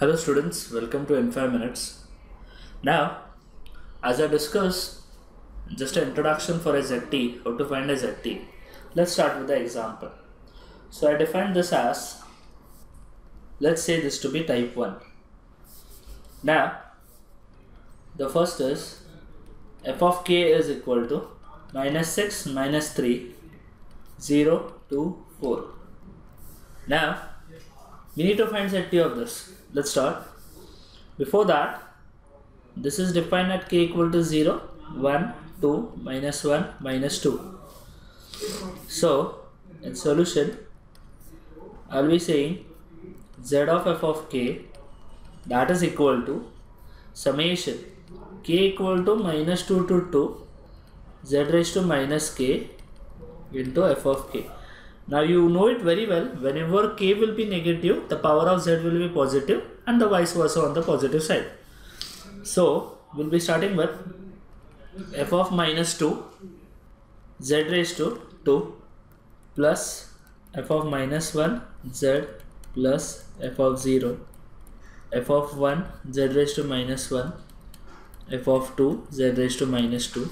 Hello students, welcome to in 5 minutes. Now, as I discussed, just an introduction for a ZT, how to find a ZT. Let's start with the example. So I define this as, let's say this to be type 1. Now, the first is f of k is equal to minus 6 minus 3 0 2 4. Now, we need to find ZT of this. Let's start. Before that, this is defined at k equal to 0, 1, 2, minus 1, minus 2. So, in solution, I'll be saying z of f of k that is equal to summation k equal to minus 2 to 2 z raised to minus k into f of k. Now you know it very well, whenever k will be negative, the power of z will be positive and the vice versa on the positive side. So we'll be starting with f of minus 2 z raised to 2 plus f of minus 1 z plus f of 0 f of 1 z raised to minus 1 f of 2 z raised to minus 2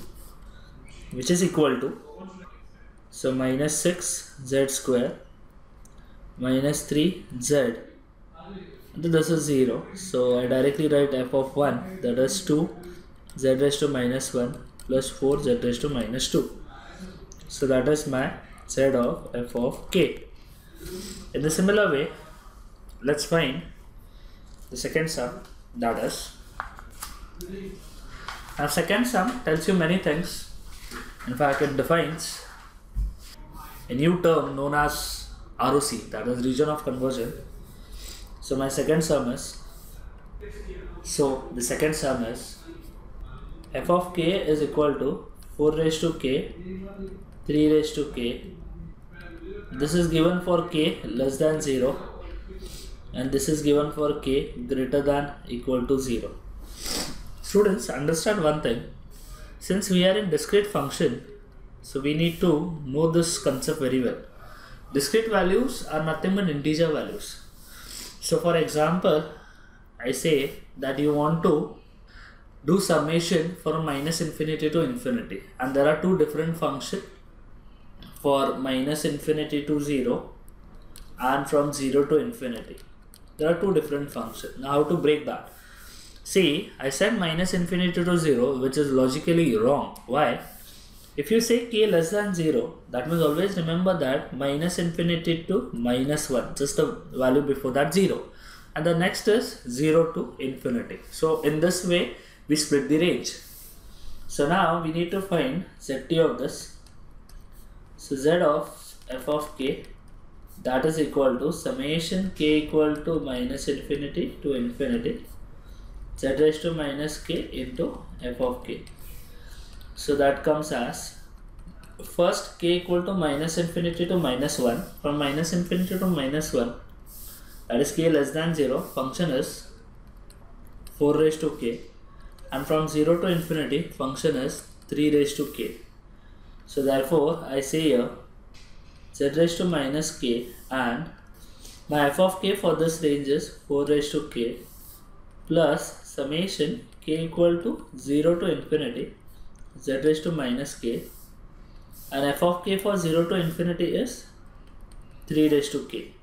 which is equal to so minus 6 z square minus 3 z. This is 0 so I directly write f of 1 that is 2 z raised to minus 1 plus 4 z raised to minus 2 so that is my z of f of k. In the similar way let's find the second sum that is. Now second sum tells you many things. In fact it defines a new term known as ROC, that is region of convergence. So my second sum is, so the second sum is f of k is equal to 4 raised to k, 3 raised to k. This is given for k less than 0 and this is given for k greater than equal to 0. Students understand one thing, since we are in discrete function, so we need to know this concept very well. Discrete values are nothing but integer values. So for example, I say that you want to do summation from minus infinity to infinity and there are two different functions for minus infinity to 0 and from 0 to infinity. There are two different functions. Now how to break that? See, I said minus infinity to 0 which is logically wrong. Why? If you say k less than 0, that means always remember that minus infinity to minus 1, just the value before that 0. And the next is 0 to infinity. So in this way, we split the range. So now we need to find zt of this. So z of f of k that is equal to summation k equal to minus infinity to infinity z raised to minus k into f of k so that comes as first k equal to minus infinity to minus 1 from minus infinity to minus 1 that is k less than 0 function is 4 raised to k. And from 0 to infinity function is 3 raised to k. So therefore I say here z raised to minus k and my f of k for this range is 4 raised to k plus summation k equal to 0 to infinity z raised to minus k and f of k for 0 to infinity is 3 raised to k.